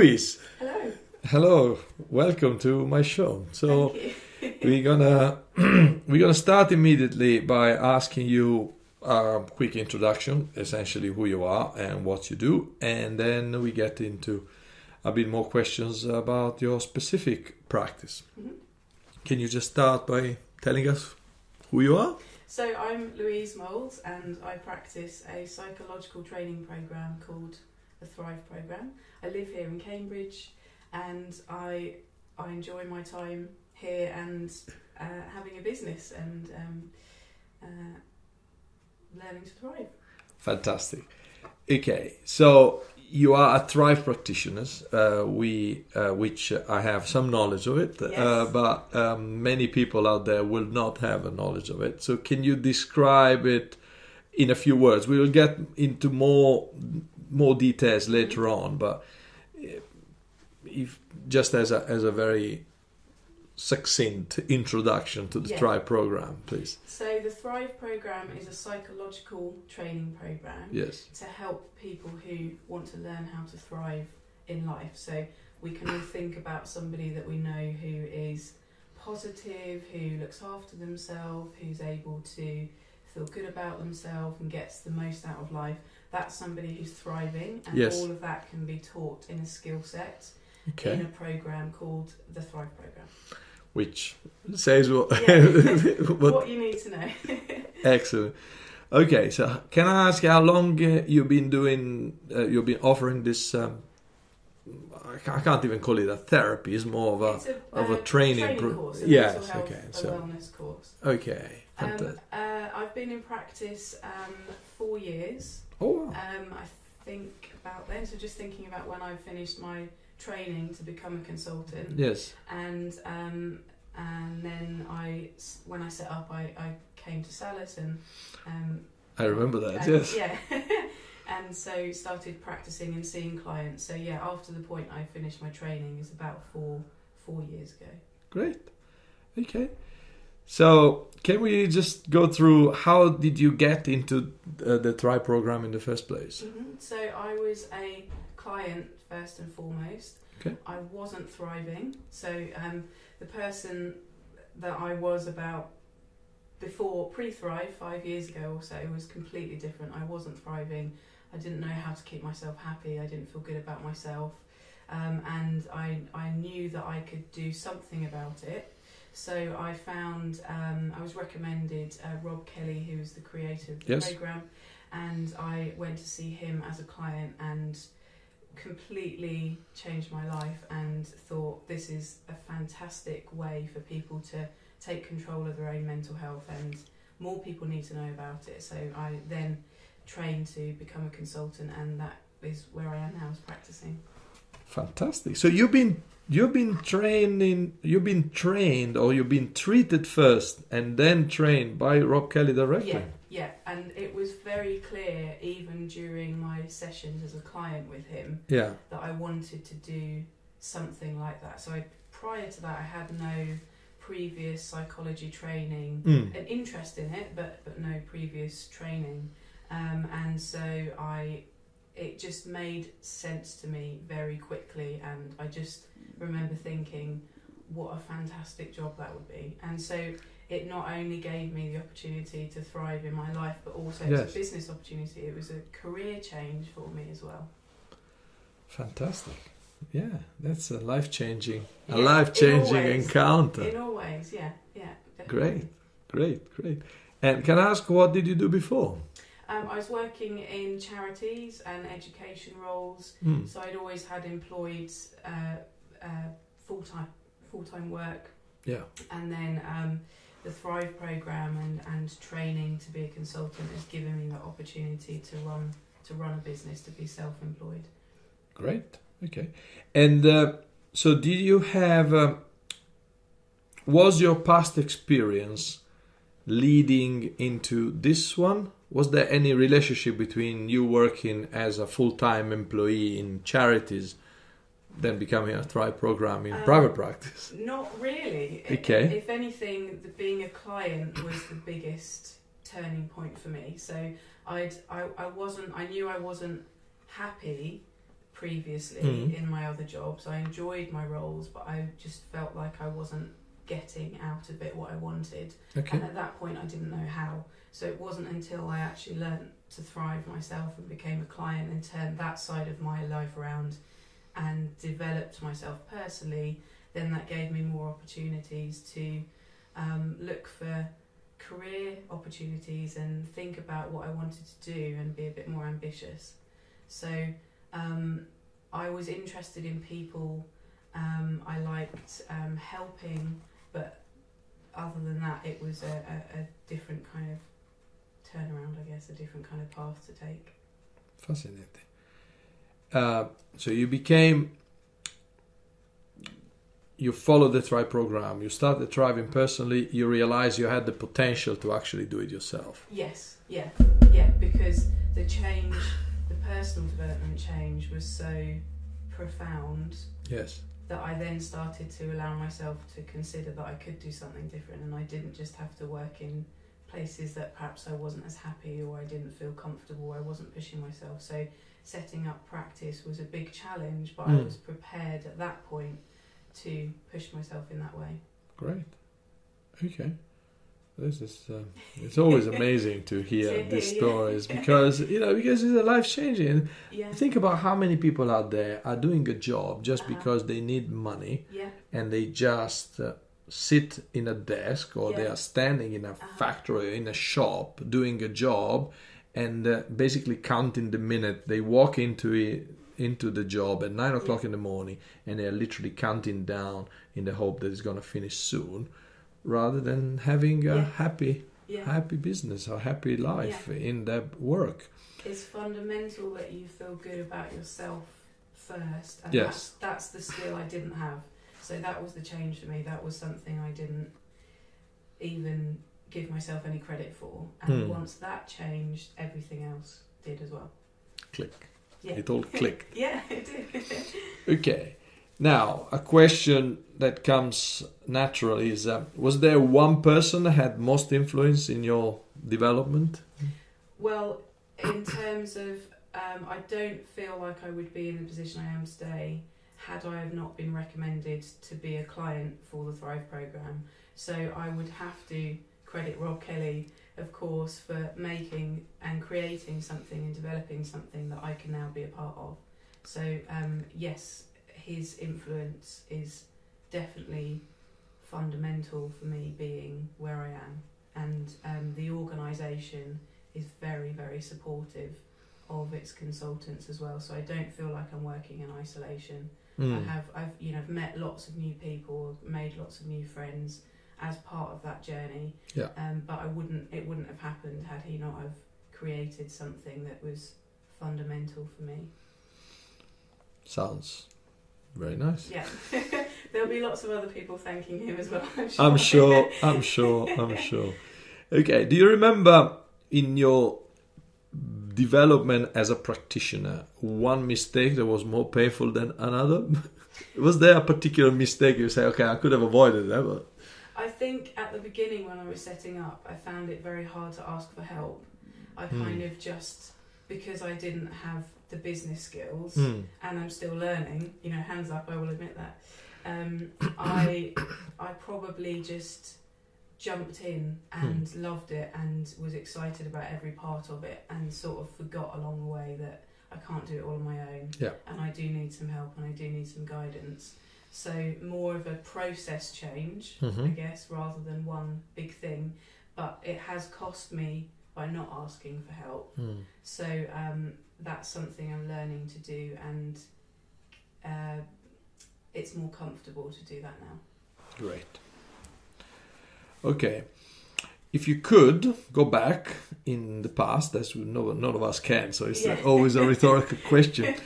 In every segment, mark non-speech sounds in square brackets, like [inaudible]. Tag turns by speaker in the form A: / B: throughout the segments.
A: Louise,
B: Hello.
A: hello, welcome to my show. So [laughs] we're gonna [clears throat] we're gonna start immediately by asking you a quick introduction, essentially who you are and what you do, and then we get into a bit more questions about your specific practice.
B: Mhm.
A: Can you just start by telling us who you are?
B: So I'm Louise Moles and I practice a psychological training program called the Thrive program. I live here in Cambridge and I I enjoy my time here and uh, having a business and um, uh, learning to thrive.
A: Fantastic. Okay, so you are a Thrive practitioner, uh, we, uh, which I have some knowledge of it, uh, but um, many people out there will not have a knowledge of it. So, can you describe it in a few words? We will get into more more details later on, but if just as a as a very succinct introduction to the
B: Yeah.
A: Thrive program, please.
B: So the Thrive program is a psychological training program.
A: Yes.
B: to help people who want to learn how to thrive in life. So we can all think about somebody that we know who is positive, who looks after themselves, who's able to feel good about themselves and gets the most out of life. That's somebody who's thriving, and
A: Yes.
B: all of that can be taught in a skill set
A: Okay.
B: in a program called the Thrive program.
A: which says what,
B: Yeah. [laughs] [laughs]
A: what
B: what you need to know. [laughs]
A: excellent okay so can i ask how long uh, you've been doing uh, you've been offering this um, I ca- I can't even call it a therapy it's more of a
B: it's a,
A: of a
B: uh,
A: training pro-
B: course, a
A: yes,
B: health,
A: okay,
B: a
A: so-
B: wellness course.
A: okay
B: Um, uh, I've been in practice um, four years.
A: Oh.
B: Um, I think about then, so just thinking about when I finished my training to become a consultant,
A: yes
B: and um, and then I, when I set up, I, I came to Salus and um,
A: i remember that yes
B: yeah, [laughs] and so started practicing and seeing clients. So yeah, after the point I finished my training is about four four years ago.
A: great okay so can we just go through how did you get into uh, the Thrive program in the first place
B: hmm So I was a client first and foremost.
A: Okay.
B: I wasn't thriving. So um, the person that I was about before pre-thrive five years ago or so was completely different. I wasn't thriving. I didn't know how to keep myself happy. I didn't feel good about myself, um, and I I knew that I could do something about it. So I found um, I was recommended uh, Rob Kelly, who was the creator of the
A: Yes.
B: program, and I went to see him as a client and completely changed my life and thought this is a fantastic way for people to take control of their own mental health and more people need to know about it. So I then trained to become a consultant and that is where I am now as practicing.
A: Fantastic. So you've been you've been trained in you've been trained or you've been treated first and then trained by Rob Kelly directly.
B: Yeah, yeah, and it was very clear even during my sessions as a client with him
A: Yeah.
B: that I wanted to do something like that. So I, prior to that, I had no previous psychology training,
A: Mm.
B: an interest in it, but but no previous training, um, and so I. It just made sense to me very quickly, and I just remember thinking, what a fantastic job that would be. And so it not only gave me the opportunity to thrive in my life, but also
A: Yes.
B: was a business opportunity. It was a career change for me as well.
A: Fantastic. Yeah, that's a life changing a
B: life-changing
A: encounter.
B: In all ways, yeah, yeah. Definitely.
A: Great. Great, great. And can I ask what did you do before?
B: Um, I was working in charities and education roles,
A: Mm.
B: so I'd always had employed uh, uh, full time full time work,
A: Yeah.
B: and then um, the Thrive program and, and training to be a consultant has given me the opportunity to run to run a business to be self employed.
A: Great. Okay. And uh, so, did you have? Um, was your past experience leading into this one? Was there any relationship between you working as a full-time employee in charities, then becoming a Thrive program in
B: Um,
A: private practice?
B: Not really.
A: Okay.
B: If anything, the, being a client was the biggest turning point for me. So I'd I, I wasn't I knew I wasn't happy previously
A: Mm.
B: in my other jobs. I enjoyed my roles, but I just felt like I wasn't getting out of it what I wanted.
A: Okay.
B: And at that point, I didn't know how. So it wasn't until I actually learnt to thrive myself and became a client and turned that side of my life around and developed myself personally, then that gave me more opportunities to um, look for career opportunities and think about what I wanted to do and be a bit more ambitious. So um, I was interested in people. Um, I liked um, helping, but other than that, it was a, a, a different kind of turnaround, I guess, a different kind of path to take.
A: Fascinating. Uh, so you became, you followed the Thrive program. You started thriving personally. You realized you had the potential to actually do it yourself.
B: Yes, yeah, yeah, because the change, the personal development change was so profound
A: Yes.
B: that I then started to allow myself to consider that I could do something different and I didn't just have to work in places that perhaps I wasn't as happy or I didn't feel comfortable, I wasn't pushing myself. So setting up practice was a big challenge, but I
A: Mm.
B: was prepared at that point to push myself in that way.
A: Great. Okay. This is uh, it's always [laughs] amazing to hear
B: To
A: these
B: yeah.
A: stories [laughs] because you know because it's a life changing.
B: Yeah.
A: Think about how many people out there are doing a job just
B: Uh-huh.
A: because they need money
B: Yeah.
A: and they just uh, sit in a desk or they are standing in a
B: Uh-huh.
A: factory or in a shop doing a job and uh, basically counting the minute they walk into it into the job at nine o'clock in the morning and they're literally counting down in the hope that it's going to finish soon rather than having a
B: Yeah.
A: happy
B: Yeah.
A: happy business or happy life in their work
B: It's fundamental that you feel good about yourself first. And
A: Yes.
B: that's, that's the skill I didn't have. So that was the change for me. That was something I didn't even give myself any credit for. And
A: Hmm.
B: once that changed, everything else did as well.
A: click
B: Yeah.
A: it all [laughs] clicked
B: Yeah, it did. [laughs]
A: Okay. Now, a question that comes naturally is uh, Was there one person that had most influence in your development?
B: Well, in terms of, um, I don't feel like I would be in the position I am today had I have not been recommended to be a client for the Thrive program. So I would have to credit Rob Kelly, of course, for making and creating something and developing something that I can now be a part of. So um, yes, his influence is definitely fundamental for me being where I am, and um, the organisation is very very supportive of its consultants as well. So I don't feel like I'm working in isolation.
A: Hmm.
B: I have I've you know met lots of new people, made lots of new friends as part of that journey.
A: Yeah.
B: Um, but I wouldn't it wouldn't have happened had he not have created something that was fundamental for me.
A: Sounds very nice.
B: Yeah. [laughs] There'll be lots of other people thanking him as well. I'm sure.
A: I'm sure, I'm sure, [laughs] I'm sure. Okay, do you remember in your development as a practitioner one mistake that was more painful than another? [laughs] was there a particular mistake you say, okay, I could have avoided that, but
B: I think at the beginning when I was setting up, I found it very hard to ask for help. I
A: Hmm.
B: kind of just because I didn't have the business skills
A: Hmm.
B: and I'm still learning, you know, hands up, I will admit that. Um, I I probably just jumped in and loved it and was excited about every part of it and sort of forgot along the way that I can't do it all on my own.
A: Yeah.
B: And I do need some help and I do need some guidance. So more of a process change, I
A: Mhm.
B: guess, rather than one big thing. But it has cost me by not asking for help.
A: Hmm.
B: So um, that's something I'm learning to do, and uh, it's more comfortable to do that now.
A: Great. Okay. If you could go back in the past, as we know, none of us can, so it's
B: Yeah.
A: always a rhetorical question. [laughs]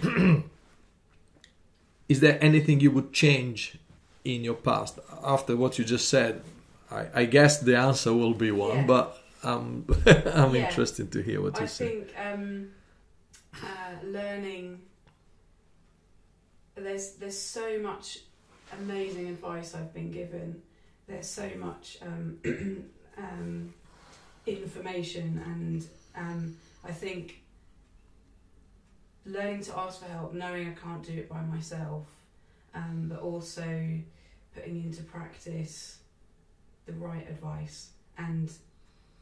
A: [clears throat] Is there anything you would change in your past after what you just said? I, I guess the answer will be one,
B: Yeah.
A: but um, [laughs] I'm
B: Yeah.
A: interested to hear what
B: I
A: you say.
B: I think um, uh, learning. There's there's so much amazing advice I've been given. There's so much um, [clears throat] um, information, and um, I think learning to ask for help, knowing I can't do it by myself, um, but also putting into practice the right advice and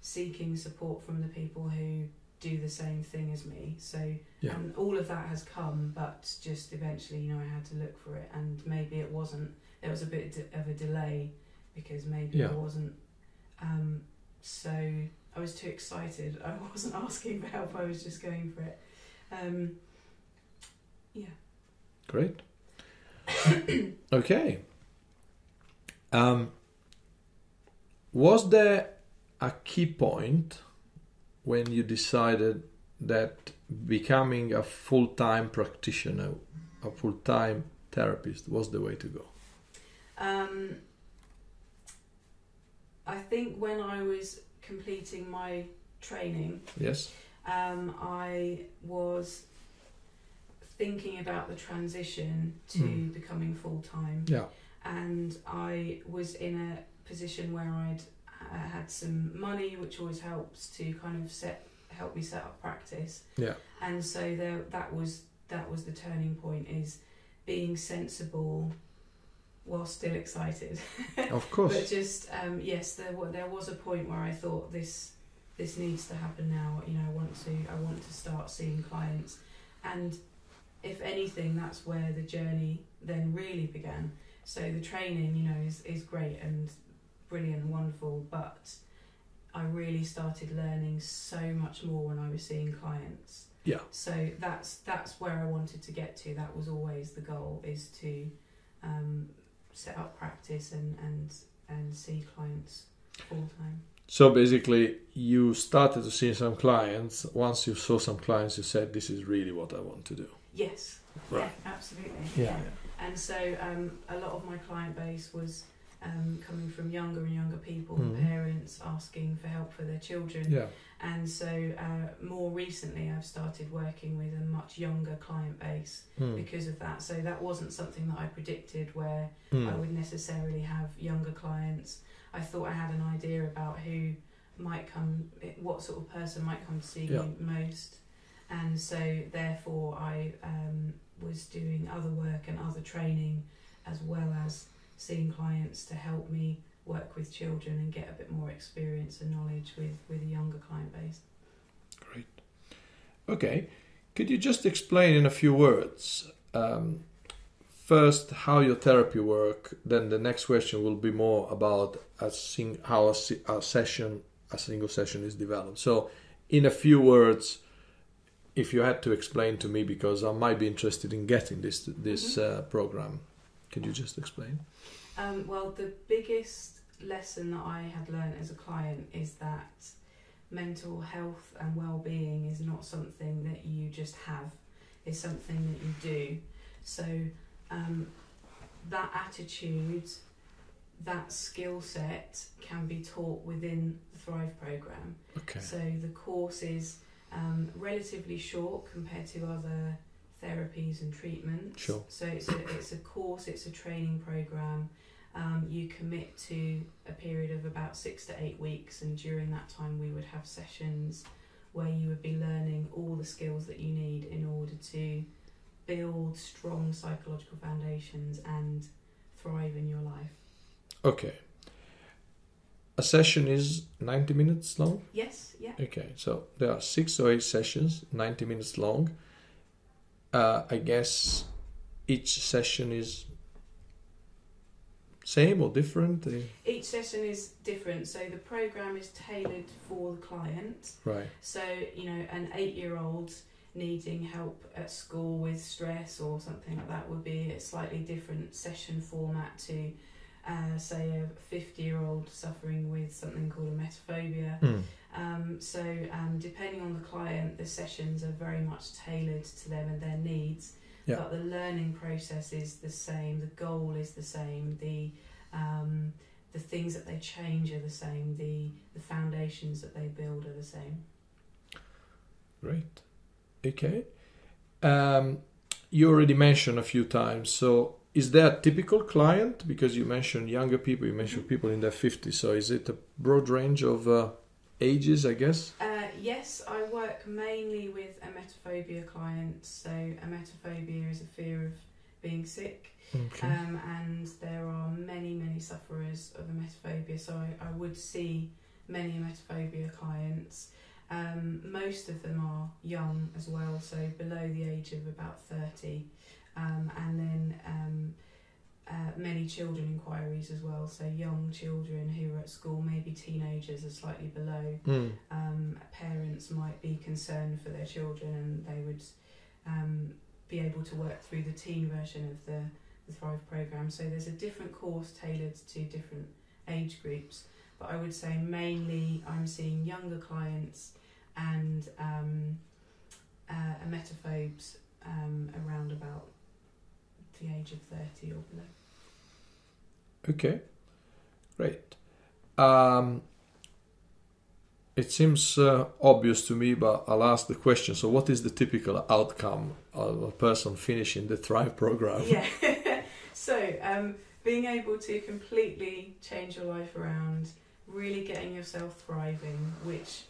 B: seeking support from the people who do the same thing as me. So
A: Yeah.
B: um, all of that has come, but just eventually, you know, I had to look for it, and maybe it wasn't. There was a bit of a delay because maybe
A: Yeah.
B: I wasn't. Um, so I was too excited. [laughs] I wasn't asking for help. I was just going for it. Um, yeah.
A: Great. [coughs] okay. Um, was there a key point when you decided that becoming a full time practitioner, a full time therapist, was the way to go?
B: Um, I think when I was completing my training,
A: Yes.
B: um, I was thinking about the transition to
A: Mm.
B: becoming full time,
A: Yeah.
B: and I was in a position where I'd uh, had some money, which always helps to kind of set help me set up practice.
A: Yeah.
B: And so there, that was that was the turning point is being sensible while still excited.
A: Of [laughs] course.
B: But just um, yes, there there was a point where I thought this this needs to happen now. You know, I want to I want to start seeing clients, and if anything, that's where the journey then really began. So the training, you know, is is great and brilliant and wonderful, but I really started learning so much more when I was seeing clients.
A: Yeah.
B: So that's that's where I wanted to get to. That was always the goal: is to um, set up practice and and and see clients full time.
A: So basically, you started to see some clients. Once you saw some clients, you said, "This is really what I want to do."
B: Yes.
A: Right.
B: Yeah, absolutely.
A: Yeah.
B: And so um, a lot of my client base was um, coming from younger and younger people,
A: Mhm.
B: parents asking for help for their children.
A: Yeah.
B: And so uh, more recently, I've started working with a much younger client base
A: Mm.
B: because of that. So that wasn't something that I predicted where
A: Mm.
B: I would necessarily have younger clients. I thought I had an idea about who might come, what sort of person might come to see
A: Yeah.
B: me most, and so therefore I um, was doing other work and other training as well as seeing clients to help me work with children and get a bit more experience and knowledge with with a younger client base.
A: Great. Okay. Could you just explain in a few words um, first how your therapy work? Then the next question will be more about a sing- how a, a session, a single session, is developed. So, in a few words, if you had to explain to me, because I might be interested in getting this this uh, program, could you just explain?
B: Um, well, the biggest lesson that I had learned as a client is that mental health and well-being is not something that you just have; it's something that you do. So um, that attitude, that skill set, can be taught within the Thrive program.
A: Okay.
B: So the course is um, relatively short compared to other therapies and treatments.
A: Sure.
B: So it's a, it's a course, it's a training program. Um, you commit to a period of about six to eight weeks, and during that time, we would have sessions where you would be learning all the skills that you need in order to build strong psychological foundations and thrive in your life.
A: Okay. A session is 90 minutes long?
B: Yes, yeah.
A: Okay, so there are six or eight sessions, 90 minutes long. Uh, I guess each session is same or different?
B: Each session is different, so the program is tailored for the client.
A: Right.
B: So, you know, an eight year old needing help at school with stress or something like that would be a slightly different session format to, uh, say, a 50 year old suffering with something called emetophobia.
A: Hmm.
B: Um, so, um, depending on the client, the sessions are very much tailored to them and their needs.
A: Yeah.
B: But the learning process is the same. The goal is the same. The um, the things that they change are the same. The the foundations that they build are the same.
A: Great. Okay. Um, you already mentioned a few times. So, is there a typical client? Because you mentioned younger people, you mentioned
B: Mhm.
A: people in their 50s. So, is it a broad range of uh, ages, I guess?
B: Uh, yes, I work mainly with emetophobia clients. So emetophobia is a fear of being sick,
A: Okay.
B: um, and there are many, many sufferers of emetophobia. So I, I would see many emetophobia clients. Um, most of them are young as well, so below the age of about 30. Um, and then um, uh, many children inquiries as well, so young children who are at school, maybe teenagers are slightly below.
A: Mm.
B: Um, parents might be concerned for their children and they would um, be able to work through the teen version of the, the Thrive programme. So there's a different course tailored to different age groups but I would say mainly I'm seeing younger clients and um, uh, emetophobes um, around about the age of 30 or below.
A: Okay, great. Um, it seems uh, obvious to me, but I'll ask the question. So, what is the typical outcome of a person finishing the Thrive program?
B: Yeah. [laughs] so, um, being able to completely change your life around, really getting yourself thriving, which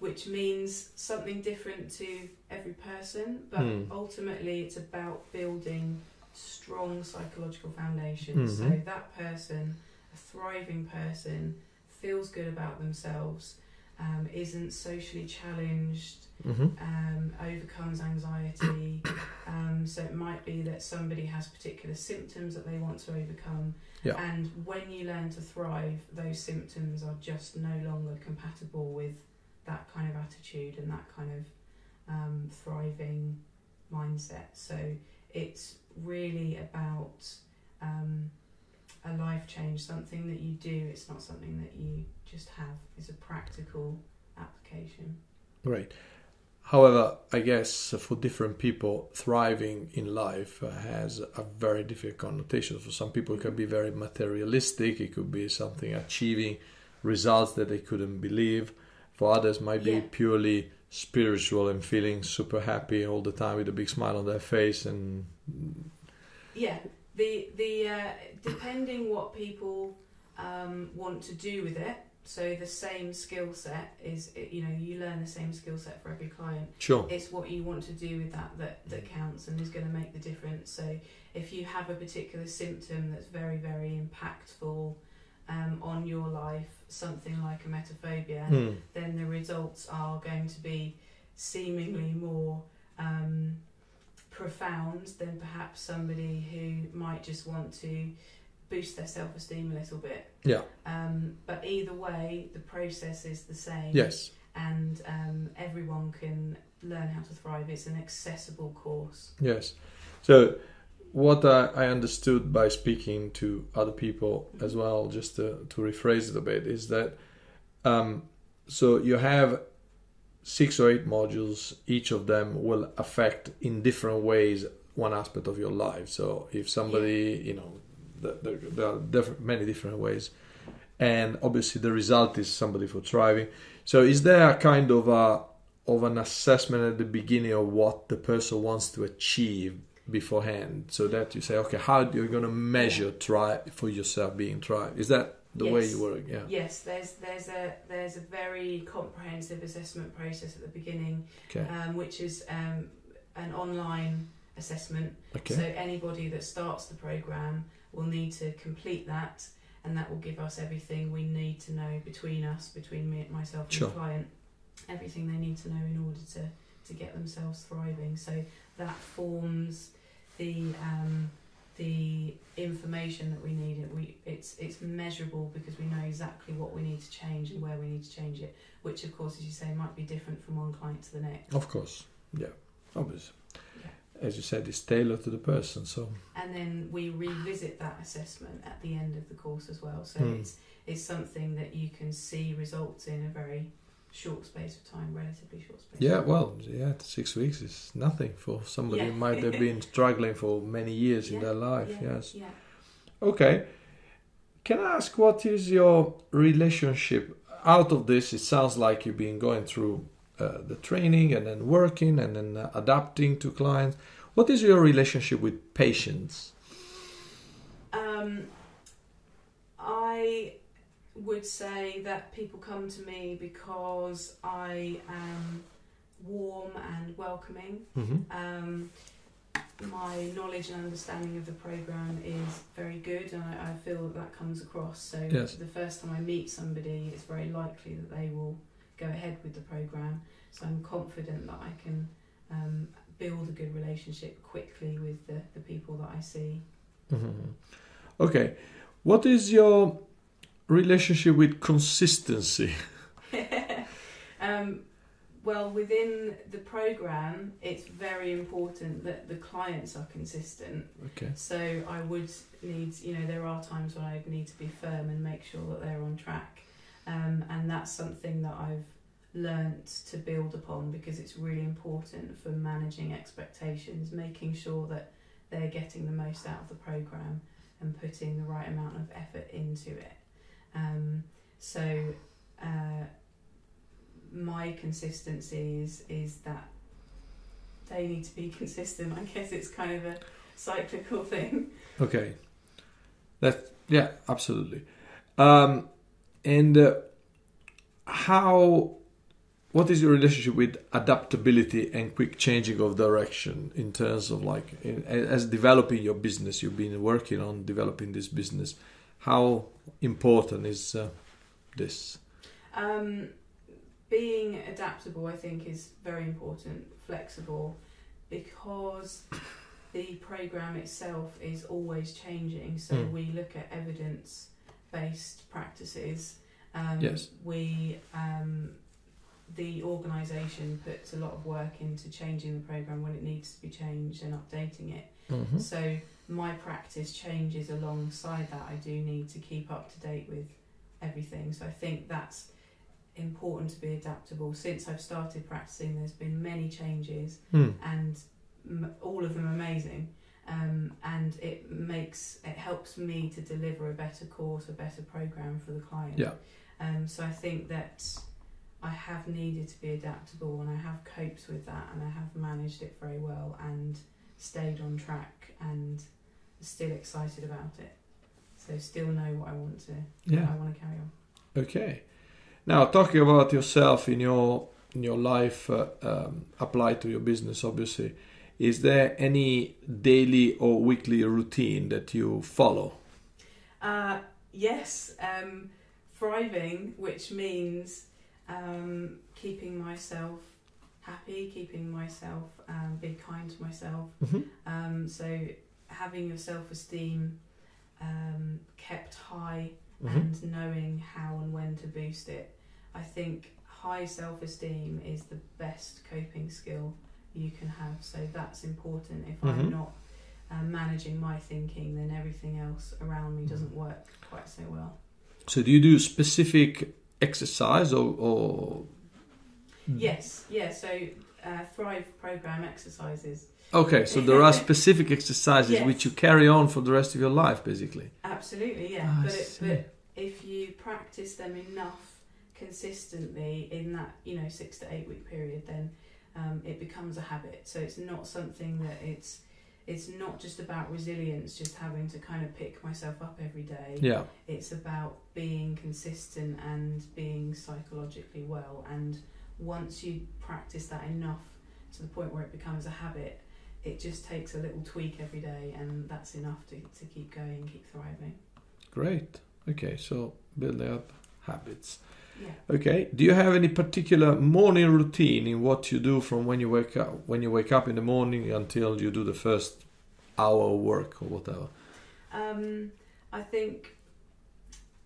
B: which means something different to every person, but
A: Hmm.
B: ultimately it's about building strong psychological foundations. So
A: Mhm.
B: that person, a thriving person, feels good about themselves, um, isn't socially challenged,
A: hmm
B: um, overcomes anxiety. [coughs] Um, so it might be that somebody has particular symptoms that they want to overcome.
A: Yeah.
B: And when you learn to thrive, those symptoms are just no longer compatible with that kind of attitude and that kind of um, thriving mindset. So it's really about um, a life change, something that you do. It's not something that you just have. It's a practical application.
A: Great. However, I guess for different people, thriving in life has a very different connotation. For some people, it can be very materialistic. It could be something achieving results that they couldn't believe. For others, might be
B: Yeah.
A: purely spiritual and feeling super happy all the time with a big smile on their face. And
B: Yeah, the the uh, depending what people um, want to do with it. So the same skill set is you know you learn the same skill set for every client.
A: sure,
B: It's what you want to do with that that that counts and is going to make the difference. So if you have a particular symptom that's very very impactful um, on your life, something like emetophobia,
A: Hmm.
B: then the results are going to be seemingly more um, profound than perhaps somebody who might just want to boost their self esteem a little bit.
A: yeah,
B: Um, but either way, the process is the same.
A: yes,
B: And um, everyone can learn how to thrive. It's an accessible course.
A: yes. So, what I, I understood by speaking to other people as well, just to, to rephrase it a bit, is that um, so you have six or eight modules, each of them will affect in different ways one aspect of your life. So, if somebody, you know, there, there are different, many different ways, and obviously the result is somebody for thriving. So, is there a kind of a of an assessment at the beginning of what the person wants to achieve beforehand so that you say okay how are you going to measure try for yourself being thrive is that the way you work? Yeah.
B: Yes, there's there's a there's a very comprehensive assessment process at the beginning,
A: okay.
B: um, which is um, an online assessment.
A: okay.
B: So anybody that starts the program will need to complete that, and that will give us everything we need to know between us, between me, myself, and
A: Sure.
B: the client, everything they need to know in order to to get themselves thriving. So that forms the um, the information that we need. It we it's it's measurable because we know exactly what we need to change and where we need to change it. Which, of course, as you say, might be different from one client to the next.
A: of course yeah obviously
B: Yeah.
A: as you said it's tailored to the person so
B: and then we revisit that assessment at the end of the course as well. So
A: Hmm.
B: it's it's something that you can see results in a very short space of time, relatively short space.
A: yeah
B: of time.
A: well yeah six weeks is nothing for somebody
B: Yeah.
A: who might have been [laughs] struggling for many years in their life
B: yeah,
A: yes
B: Yeah.
A: Okay. Can I ask what is your relationship out of this? It sounds like you've been going through uh, the training and then working and then uh, adapting to clients. What is your relationship with patients?
B: Um, I would say that people come to me because I am warm and welcoming.
A: hmm
B: Um, my knowledge and understanding of the program is very good, and I, I feel that that comes across. So
A: Yes.
B: the first time I meet somebody, it's very likely that they will go ahead with the program. So I'm confident that I can um, build a good relationship quickly with the, the people that I see.
A: hmm Okay. What is your relationship with consistency? [laughs]
B: um, well, within the program, it's very important that the clients are consistent.
A: Okay.
B: So I would need, you know, there are times when I need to be firm and make sure that they're on track, um, and that's something that I've learnt to build upon because it's really important for managing expectations, making sure that they're getting the most out of the program and putting the right amount of effort into it. Um, so uh, my consistency is is that they need to be [laughs] consistent. I guess it's kind of a cyclical thing.
A: Okay. That yeah, absolutely. Um, and uh, how? What is your relationship with adaptability and quick changing of direction in terms of like in, as developing your business? You've been working on developing this business. How important is uh, this?
B: Um, being adaptable, I think, is very important. Flexible, because the program itself is always changing. So
A: Mm.
B: we look at evidence-based practices. Um,
A: Yes.
B: We um, the organisation puts a lot of work into changing the program when it needs to be changed and updating it.
A: Mm-hmm.
B: So my practice changes alongside that. I do need to keep up to date with everything. So I think that's important to be adaptable. Since I've started practicing, there's been many changes,
A: Hmm.
B: and m- all of them amazing. Um, and it makes it helps me to deliver a better course, a better program for the client.
A: Yeah.
B: Um, so I think that I have needed to be adaptable, and I have coped with that, and I have managed it very well, and stayed on track, and still excited about it. So still know what I want to.
A: Yeah.
B: I want to carry on.
A: Okay. Now, talking about yourself in your in your life, uh, um, applied to your business, obviously, is there any daily or weekly routine that you follow?
B: Uh, yes, um, thriving, which means um, keeping myself happy, keeping myself, um, being kind to myself.
A: Mm-hmm.
B: Um, so having your self esteem um, kept high
A: Mm-hmm.
B: and knowing how and when to boost it. I think high self esteem is the best coping skill you can have. So that's important. If
A: Mhm.
B: I'm not uh, managing my thinking, then everything else around me doesn't work quite so well.
A: So, do you do specific exercise or, or
B: Yes, yeah. So uh, Thrive program exercises.
A: Okay, so there are specific exercises
B: Yes.
A: which you carry on for the rest of your life, basically.
B: Absolutely, yeah.
A: Ah, I
B: but it, but if you practice them enough consistently in that you know six to eight week period, then um, it becomes a habit. So it's not something that it's it's not just about resilience, just having to kind of pick myself up every day.
A: Yeah.
B: It's about being consistent and being psychologically well. And once you practice that enough to the point where it becomes a habit, it just takes a little tweak every day, and that's enough to, to keep going, keep thriving.
A: Great. Okay, so building up habits.
B: Yeah.
A: Okay. Do you have any particular morning routine in what you do from when you wake up when you wake up in the morning until you do the first hour of work or whatever?
B: Um, I think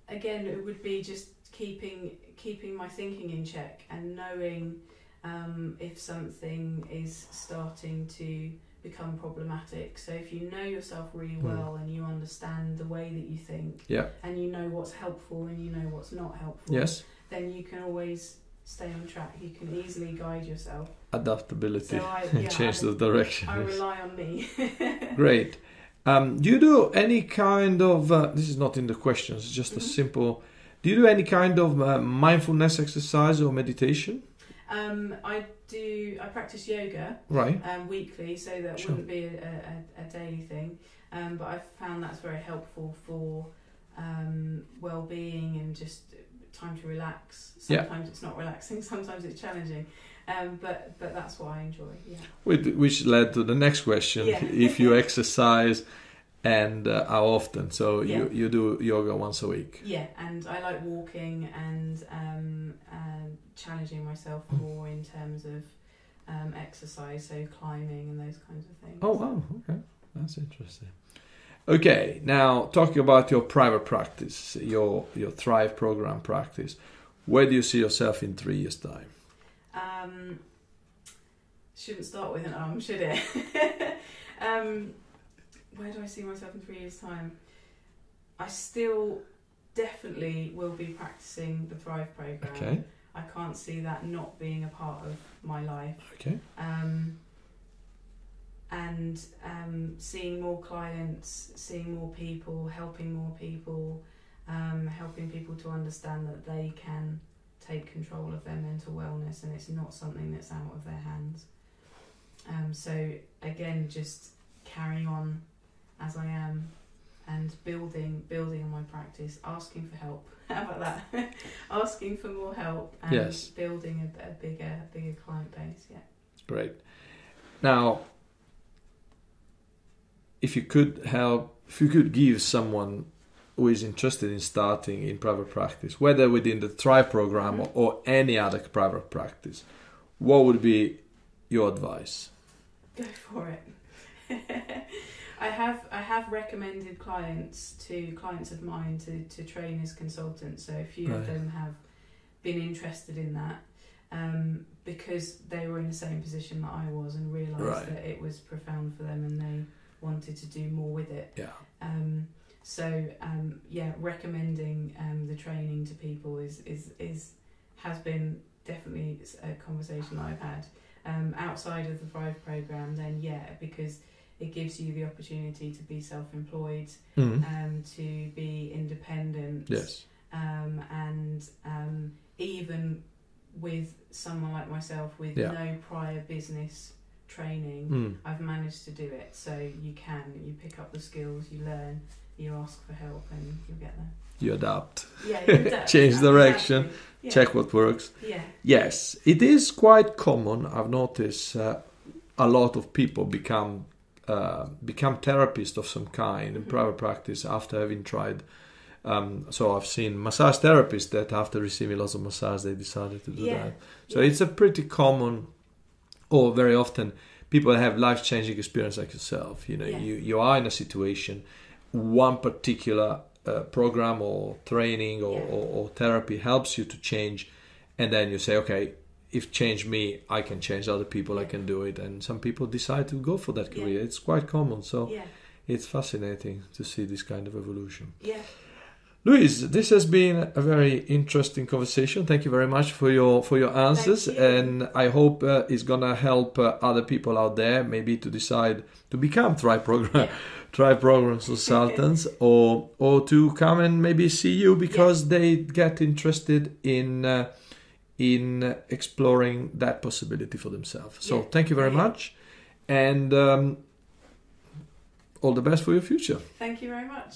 B: again it would be just keeping keeping my thinking in check and knowing um, if something is starting to become problematic. So if you know yourself really
A: Hmm.
B: well and you understand the way that you think
A: Yeah.
B: and you know what's helpful and you know what's not helpful,
A: Yes.
B: then you can always stay on track. You can easily guide yourself.
A: Adaptability.
B: So I, [laughs] yeah,
A: Change
B: I,
A: the direction.
B: I rely on me. [laughs]
A: Great. Um, do you do any kind of? Uh, this is not in the questions. Just a
B: Mhm.
A: simple. Do you do any kind of uh, mindfulness exercise or meditation?
B: Um, I do. I practice yoga
A: Right.
B: um, weekly, so that
A: Sure.
B: wouldn't be a, a, a daily thing. Um, but I've found that's very helpful for um, well-being and just time to relax.
A: Yeah.
B: Sometimes it's not relaxing. [laughs] Sometimes it's challenging. Um, but but that's what I enjoy. Yeah.
A: Which, which led to the next question:
B: Yeah.
A: if you [laughs] exercise and uh, how often? So
B: Yeah.
A: you you do yoga once a week.
B: Yeah, and I like walking and um, um, challenging myself more in terms of um, exercise, so climbing and those kinds of things.
A: Oh wow, okay, that's interesting. Okay, now talking about your private practice, your your Thrive program practice, where do you see yourself in three years' time?
B: Um, shouldn't start with an um, should it? [laughs] um, where do I see myself in three years' time? I still definitely will be practicing the Thrive program.
A: Okay,
B: I can't see that not being a part of my life.
A: okay,
B: um, and um, seeing more clients, seeing more people, helping more people, um, helping people to understand that they can take control of their mental wellness and it's not something that's out of their hands. Um, so again, just carrying on as I am and building building on my practice, asking for help. [laughs] How about that? [laughs] asking for more help and
A: Yes.
B: building a, a bigger bigger client base. Yeah.
A: great. Now, if you could help, if you could give someone who is interested in starting in private practice, whether within the Thrive program or, or any other private practice, what would be your advice?
B: Go for it. [laughs] I have I have recommended clients to clients of mine to, to train as consultants. So a few
A: Right.
B: of them have been interested in that um, because they were in the same position that I was and realised
A: Right.
B: that it was profound for them and they wanted to do more with it.
A: Yeah.
B: Um, so um, yeah, recommending um, the training to people is, is is has been definitely a conversation that I've had. Um, outside of the Thrive program, then yeah, because it gives you the opportunity to be self-employed,
A: Mm.
B: um, to be independent,
A: Yes.
B: um, and um, even with someone like myself with
A: Yeah.
B: no prior business training,
A: Mm.
B: I've managed to do it. So you can, you pick up the skills, you learn, you ask for help, and you'll get there.
A: You adapt,
B: Yeah, you adapt. [laughs]
A: Change direction.
B: Yeah.
A: check what works.
B: Yeah,
A: Yes, it is quite common. I've noticed uh, a lot of people become uh, become therapist of some kind in
B: Mhm.
A: private practice after having tried. Um, so I've seen massage therapists that after receiving lots of massage they decided to do
B: Yeah.
A: that. So
B: yeah.
A: it's a pretty common, or very often people have life changing experience like yourself. You know,
B: Yeah.
A: you you are in a situation, one particular uh, program or training or, or, or therapy helps you to change, and then you say, okay, if change me, I can change other people. I can do it, and some people decide to go for that
B: Yeah.
A: career. It's quite common, so
B: yeah,
A: it's fascinating to see this kind of evolution.
B: yeah.
A: Louise, this has been a very interesting conversation. Thank you very much for your for your answers,
B: you.
A: and I hope uh, it's gonna help uh, other people out there maybe to decide to become [laughs] Thrive program
B: Yeah.
A: Thrive program consultants, [laughs] or or to come and maybe see you because they get interested in uh, in exploring that possibility for themselves. So
B: Yeah.
A: thank you very much, and um, all the best for your future.
B: Thank you very much.